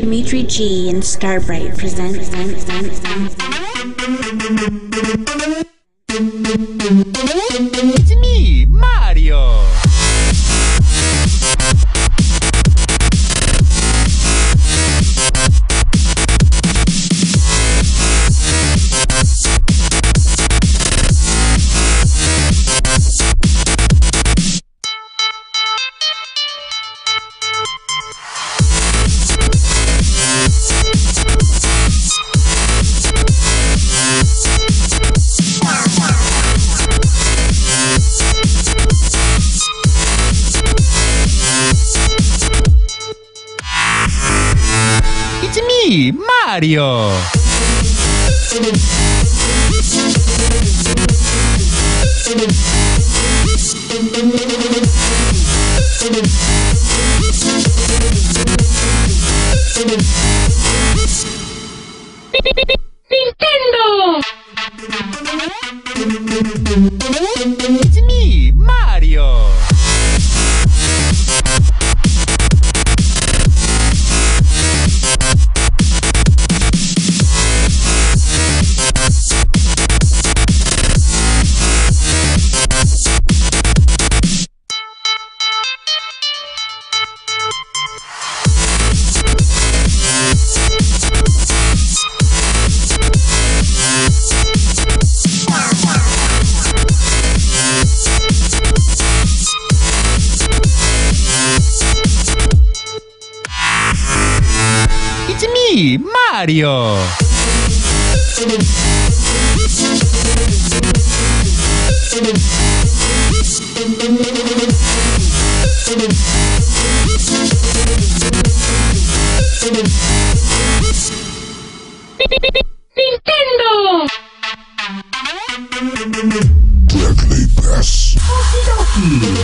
Dimitri G and Starbright present. It's me! It's me, Mario! Nintendo! It's me, Mario. Nintendo. Deadly Pass. Okie dokie.